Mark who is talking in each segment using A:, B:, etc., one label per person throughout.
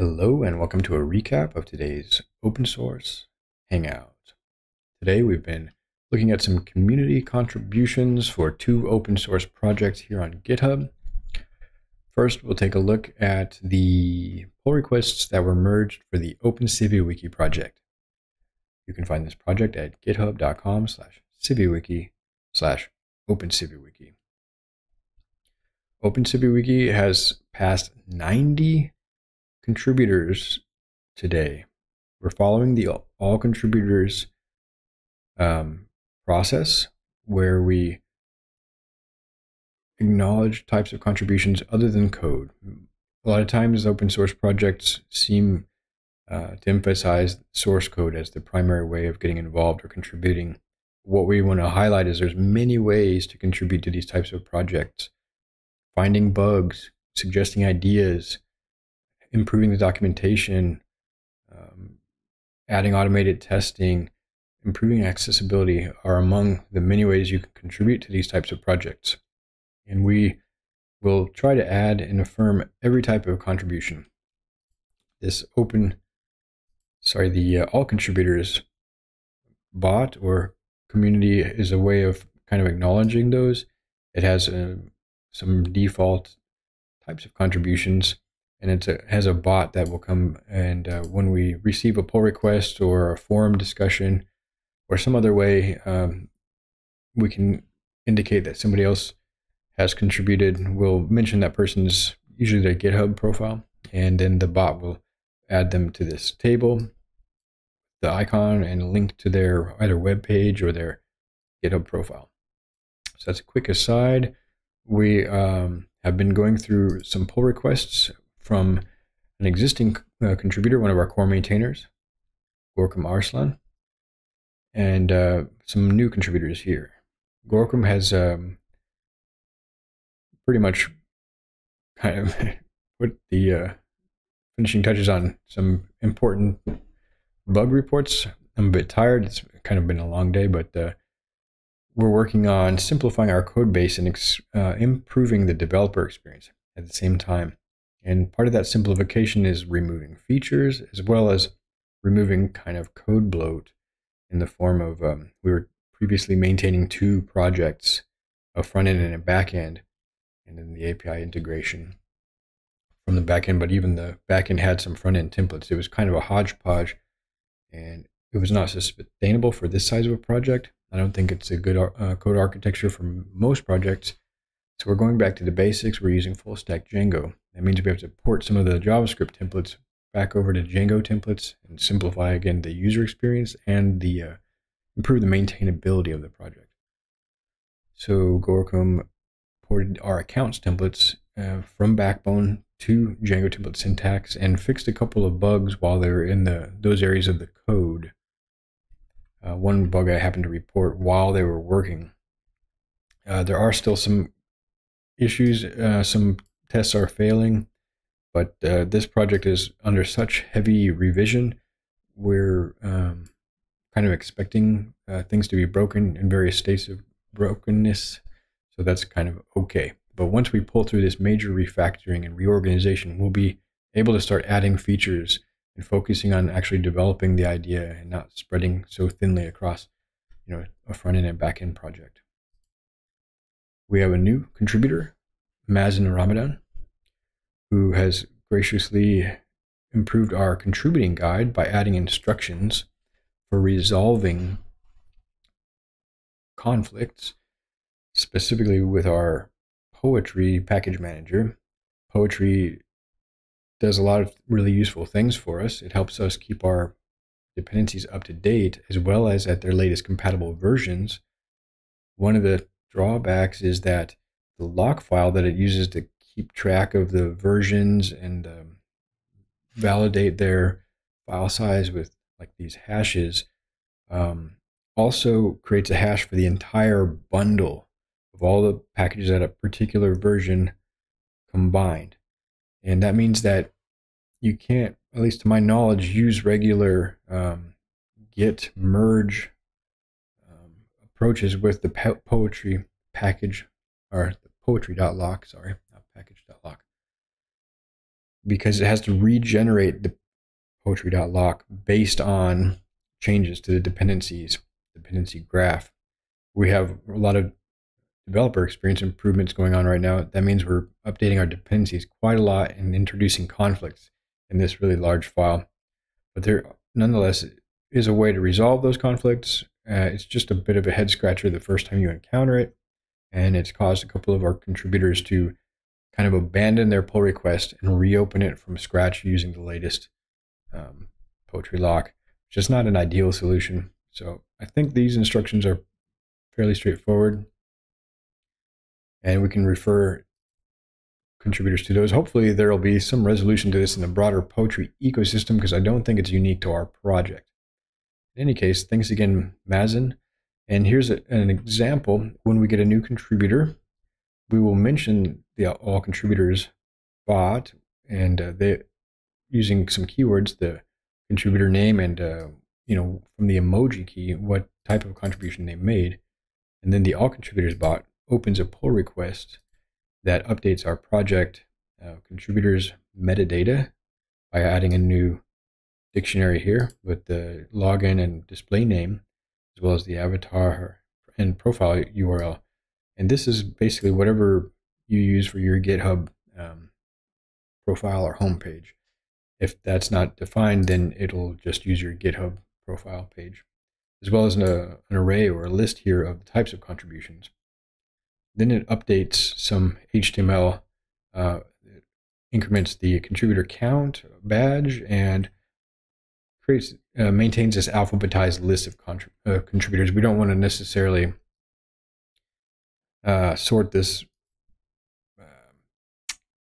A: Hello and welcome to a recap of today's open source hangout. Today we've been looking at some community contributions for two open source projects here on GitHub. First, we'll take a look at the pull requests that were merged for the OpenCiviWiki project. You can find this project at github.com slash civiwiki slash openciviwiki. OpenCiviWiki has passed 90 contributors today. We're following the all contributors um, process where we acknowledge types of contributions other than code. A lot of times, open source projects seem uh, to emphasize source code as the primary way of getting involved or contributing. What we want to highlight is there's many ways to contribute to these types of projects. Finding bugs, suggesting ideas, improving the documentation, um, adding automated testing, improving accessibility are among the many ways you can contribute to these types of projects. And we will try to add and affirm every type of contribution. This open, sorry, the uh, all contributors bot or community is a way of kind of acknowledging those. It has uh, some default types of contributions and it has a bot that will come and uh, when we receive a pull request or a forum discussion or some other way um, we can indicate that somebody else has contributed. We'll mention that person's usually their github profile and then the bot will add them to this table the icon and a link to their either web page or their github profile. So that's a quick aside. We um, have been going through some pull requests from an existing uh, contributor, one of our core maintainers, Gorkem Arslan, and uh, some new contributors here. Gorkem has um, pretty much kind of put the uh, finishing touches on some important bug reports. I'm a bit tired. It's kind of been a long day, but uh, we're working on simplifying our code base and uh, improving the developer experience at the same time. And part of that simplification is removing features as well as removing kind of code bloat in the form of um, we were previously maintaining two projects, a front end and a back end, and then the API integration from the back end. But even the back end had some front end templates. It was kind of a hodgepodge and it was not sustainable for this size of a project. I don't think it's a good uh, code architecture for most projects. So we're going back to the basics. We're using full stack Django. That means we have to port some of the JavaScript templates back over to Django templates and simplify again the user experience and the uh, improve the maintainability of the project. So Gorkem ported our accounts templates uh, from Backbone to Django template syntax and fixed a couple of bugs while they were in the those areas of the code. Uh, one bug I happened to report while they were working. Uh, there are still some issues. Uh, some tests are failing, but uh, this project is under such heavy revision. We're um, kind of expecting uh, things to be broken in various states of brokenness. So that's kind of okay. But once we pull through this major refactoring and reorganization, we'll be able to start adding features and focusing on actually developing the idea and not spreading so thinly across you know a front end and back end project. We have a new contributor, Mazen Ramadan, who has graciously improved our contributing guide by adding instructions for resolving conflicts, specifically with our poetry package manager. Poetry does a lot of really useful things for us. It helps us keep our dependencies up to date as well as at their latest compatible versions. One of the drawbacks is that the lock file that it uses to keep track of the versions and um, validate their file size with like these hashes um, also creates a hash for the entire bundle of all the packages at a particular version combined. And that means that you can't, at least to my knowledge, use regular um, git merge approaches with the po- poetry package or the poetry.lock, sorry, not package.lock. because it has to regenerate the poetry.lock based on changes to the dependencies, dependency graph. We have a lot of developer experience improvements going on right now. That means we're updating our dependencies quite a lot and introducing conflicts in this really large file. But there, nonetheless, is a way to resolve those conflicts. Uh, it's just a bit of a head scratcher the first time you encounter it. And it's caused a couple of our contributors to kind of abandon their pull request and reopen it from scratch using the latest um, poetry lock, which is not an ideal solution. So I think these instructions are fairly straightforward. And we can refer contributors to those. Hopefully, there will be some resolution to this in the broader poetry ecosystem because I don't think it's unique to our project. In any case, thanks again, Mazen. And here's a, an example. When we get a new contributor, we will mention the all contributors bot and uh, they using some keywords, the contributor name and uh, you know from the emoji key what type of contribution they made, and then the all contributors bot opens a pull request that updates our project uh, contributors metadata by adding a new dictionary here with the login and display name, as well as the avatar and profile URL. And this is basically whatever you use for your GitHub um, profile or homepage. If that's not defined, then it'll just use your GitHub profile page, as well as an, uh, an array or a list here of the types of contributions. Then it updates some HTML, uh, increments the contributor count badge, and creates uh, maintains this alphabetized list of contrib uh, contributors. We don't want to necessarily uh, sort this uh,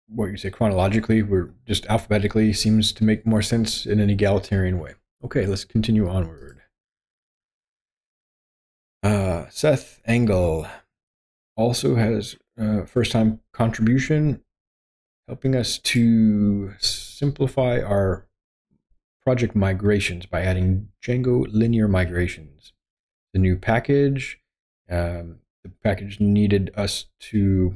A: what you say chronologically. We're just alphabetically seems to make more sense in an egalitarian way. Okay, let's continue onward. Uh, Seth Engel also has uh, first time contribution, helping us to simplify our project migrations by adding Django linear migrations. The new package, um, the package needed us to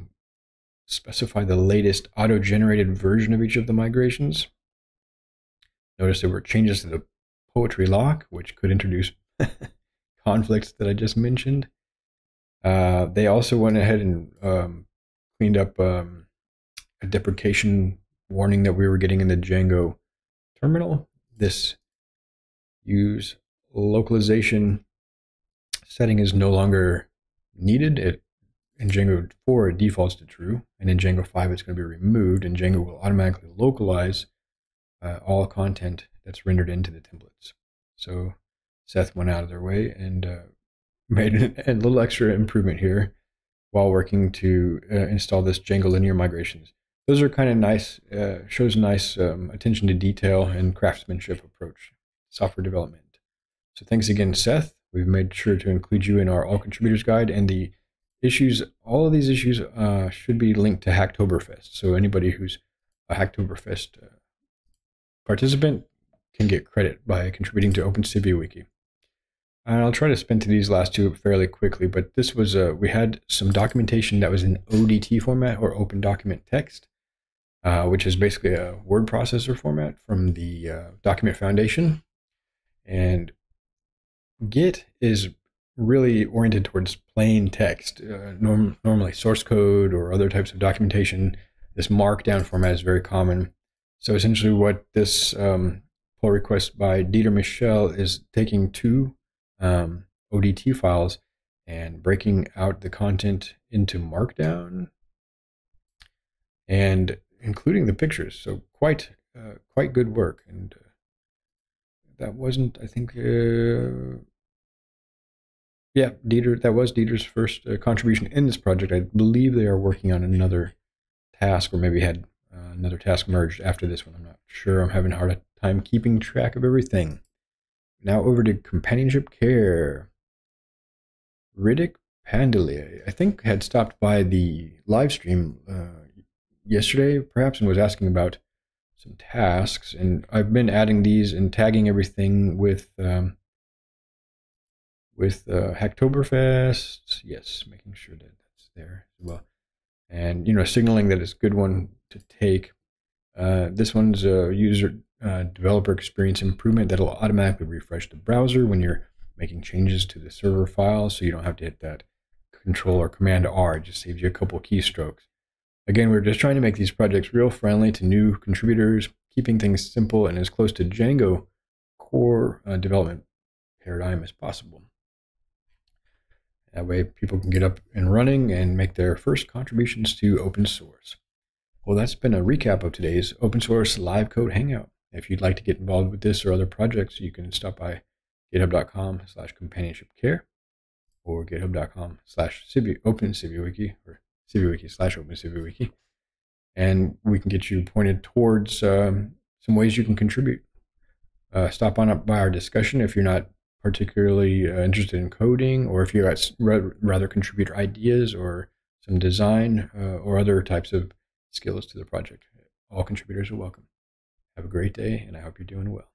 A: specify the latest auto-generated version of each of the migrations. Notice there were changes to the poetry lock, which could introduce conflicts that I just mentioned. Uh, they also went ahead and um, cleaned up um, a deprecation warning that we were getting in the Django terminal. This use localization setting is no longer needed. It in Django 4 it defaults to true, and in Django 5 it's going to be removed, and Django will automatically localize uh, all content that's rendered into the templates. So Seth went out of their way and uh, made a little extra improvement here while working to uh, install this Django linear migrations. Those are kind of nice, uh, shows nice um, attention to detail and craftsmanship approach software development. So thanks again, Seth. We've made sure to include you in our all contributors guide and the issues, all of these issues uh, should be linked to Hacktoberfest. So anybody who's a Hacktoberfest uh, participant can get credit by contributing to OpenCiviWiki. And I'll try to spin to these last two fairly quickly, but this was, uh, we had some documentation that was in ODT format or Open Document Text, uh, which is basically a word processor format from the uh, Document Foundation. And Git is really oriented towards plain text. Uh, norm normally source code or other types of documentation, this markdown format is very common. So essentially what this um, pull request by Dieter Michel is taking two um, ODT files and breaking out the content into Markdown and including the pictures. So quite uh, quite good work. And uh, that wasn't, I think, uh, yeah, Dieter. That was Dieter's first uh, contribution in this project. I believe they are working on another task, or maybe had uh, another task merged after this one. I'm not sure. I'm having a hard time keeping track of everything. Now over to companionship care. Riddick Pandelier, I think, had stopped by the live stream uh, yesterday, perhaps, and was asking about some tasks. And I've been adding these and tagging everything with um, with uh, Hacktoberfest. Yes, making sure that that's there as well, and you know, signaling that it's a good one to take. Uh, this one's a user uh, developer experience improvement that'll automatically refresh the browser when you're making changes to the server file, so you don't have to hit that Control or Command R. It just saves you a couple keystrokes. Again, we're just trying to make these projects real friendly to new contributors, keeping things simple and as close to Django core uh, development paradigm as possible. That way, people can get up and running and make their first contributions to open source. Well, that's been a recap of today's open source live code hangout. If you'd like to get involved with this or other projects, you can stop by github.com slash companionship care or github.com slash open or CiviWiki slash open CiviWiki. And we can get you pointed towards um, some ways you can contribute. Uh, stop on up by our discussion if you're not particularly uh, interested in coding or if you got rather contributor ideas or some design uh, or other types of skills to the project. All contributors are welcome. Have a great day, and I hope you're doing well.